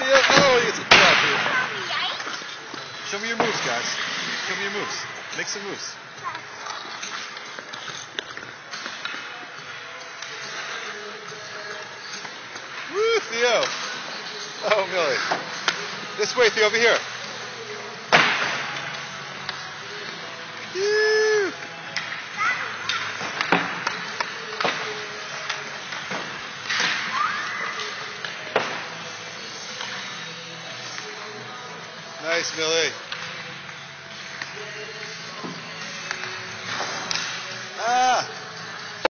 field. Not only is it throughout field. Show me your moves, guys. Show me your moves. Make some moves. Woo, Theo. Oh, Millie. This way, Theo, over here. Nice, Millie.